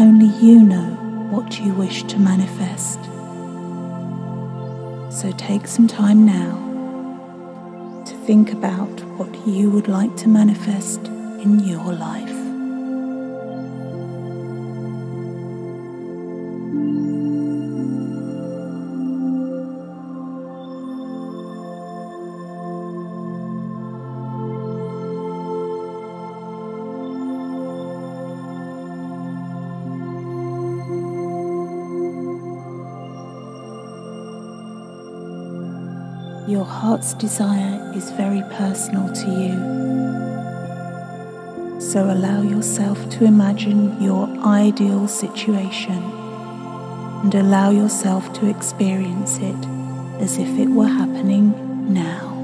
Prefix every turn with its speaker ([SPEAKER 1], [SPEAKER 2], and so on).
[SPEAKER 1] Only you know what you wish to manifest. So take some time now to think about what you would like to manifest in your life. Your heart's desire is very personal to you. So allow yourself to imagine your ideal situation and allow yourself to experience it as if it were happening now.